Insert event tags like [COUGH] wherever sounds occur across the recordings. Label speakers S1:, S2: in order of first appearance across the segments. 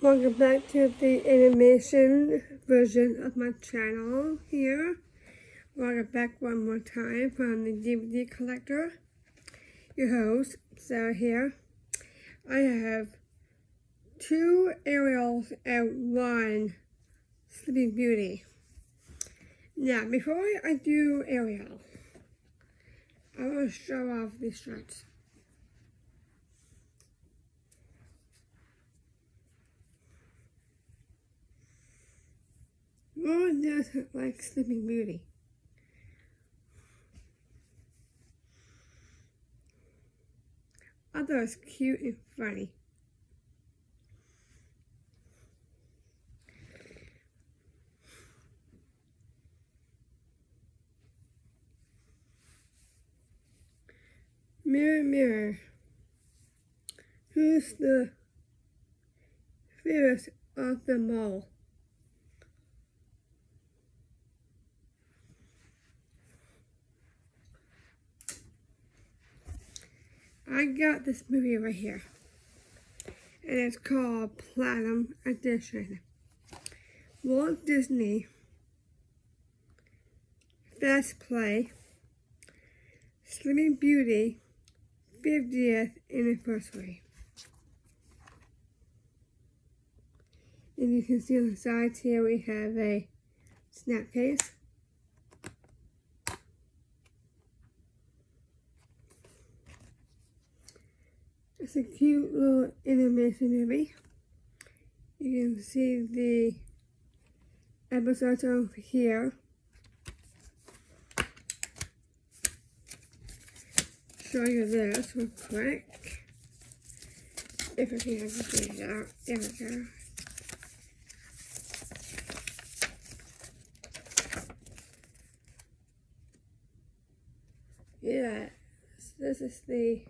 S1: Welcome back to the animation version of my channel here. Welcome back one more time from the DVD collector. Your host, Sarah here. I have two Ariels and one Sleeping Beauty. Now, before I do Ariel, I want to show off these shirts. Oh, no one [LAUGHS] doesn't like Sleeping Beauty. Oh, I thought it was cute and funny. Mirror, mirror, who's the fairest of them all? I got this movie right here. And it's called Platinum Edition. Walt Disney Fast Play Sleeping Beauty 50th anniversary. And you can see on the sides here we have a snap case. It's a cute little animation movie. You can see the episodes over here. Show you this real quick. If I can get it out. There we go. Yeah, this is the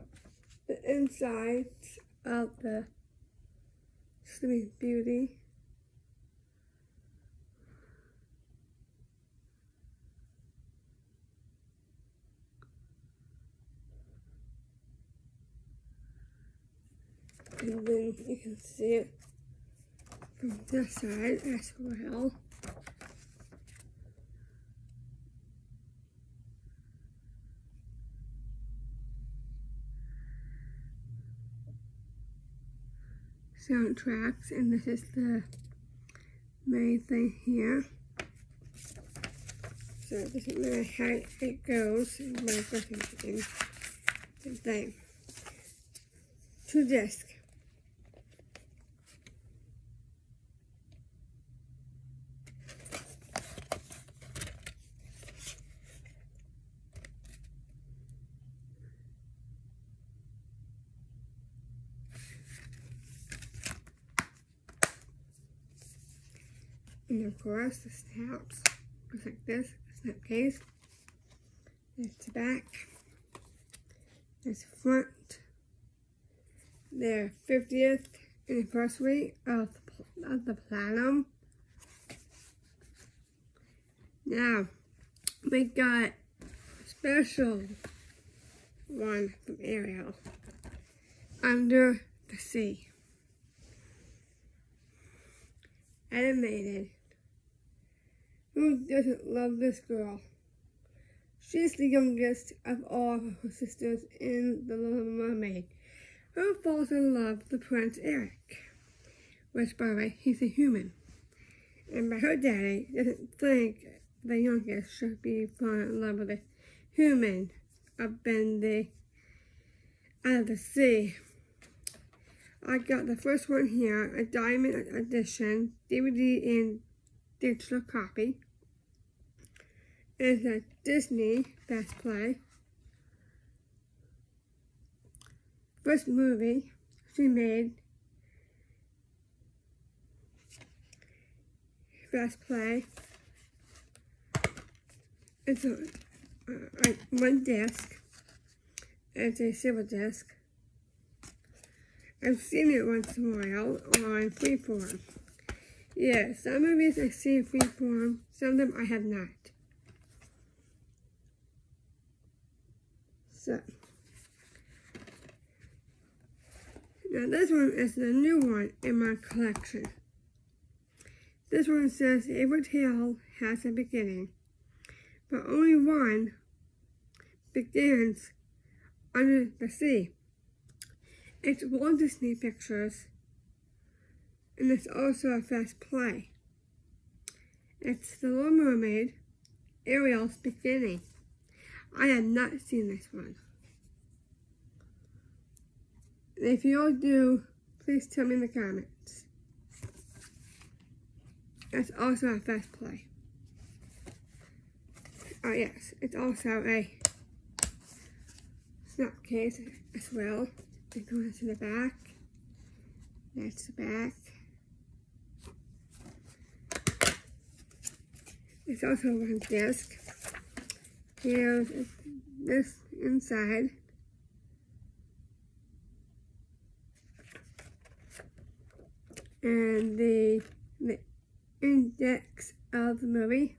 S1: insides of the Sleeping Beauty. And then you can see it from this side as well. Soundtracks and this is the main thing here. So it doesn't matter how it goes, it doesn't the thing. Two discs. And of course, the snaps looks like this, snap case. There's the back. There's the front. Their 50th anniversary of, of the Platinum. Now, we got a special one from Ariel. Under the Sea. Animated. Who doesn't love this girl? She's the youngest of all her sisters in The Little Mermaid. Who falls in love with Prince Eric? Which, by the way, he's a human. And by her daddy doesn't think the youngest should be falling in love with a human up in the out of the sea. I got the first one here, a diamond edition, DVD and digital copy is a Disney Fast Play. First movie she made. Fast Play. It's a, uh, one disc. It's a silver disc. I've seen it once in a while on Freeform. Yeah, some movies I see in Freeform, some of them I have not. So, Now this one is the new one in my collection. This one says every tale has a beginning, but only one begins under the sea. It's Walt Disney Pictures, and it's also a fast play. It's The Little Mermaid, Ariel's beginning. I have not seen this one. If you all do, please tell me in the comments. That's also a fast play. Oh yes, it's also a snap case as well. It goes to the back. That's the back. It's also one disc. Here's this inside. And the, the index of the movie.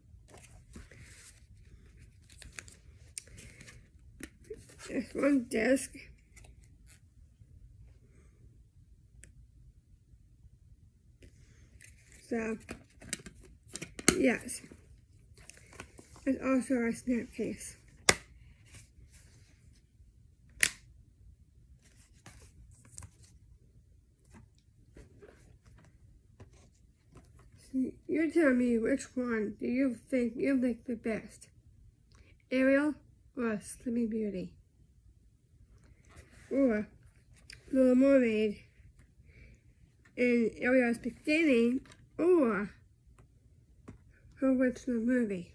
S1: There's one disc. So, yes. It's also our snap case. you tell me which one do you think you like the best? Ariel or Sleeping Beauty? Or Little Mermaid in Ariel's beginning or her original movie?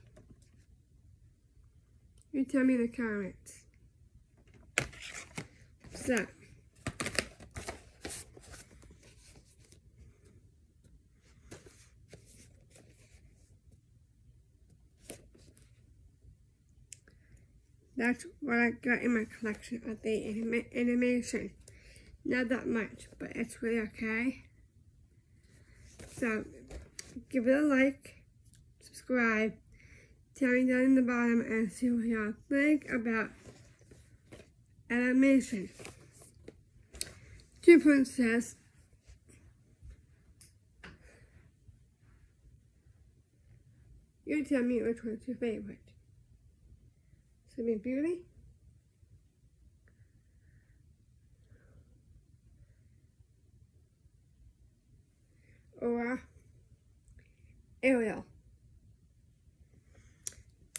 S1: You tell me in the comments. So, That's what I got in my collection of the anima animation. Not that much, but it's really okay. So, give it a like, subscribe, me down in the bottom and see what y'all think about animation. Two Princess. You tell me which one's your favorite. Sleeping Beauty. Or Ariel.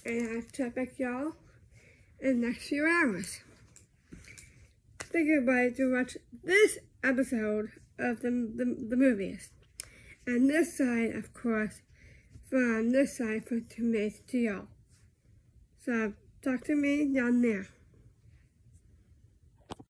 S1: And I'll check back y'all in the next few hours. Thank everybody to watch this episode of the, the, the movies. And this side, of course, from this side from to me to y'all. So Talk to me down there.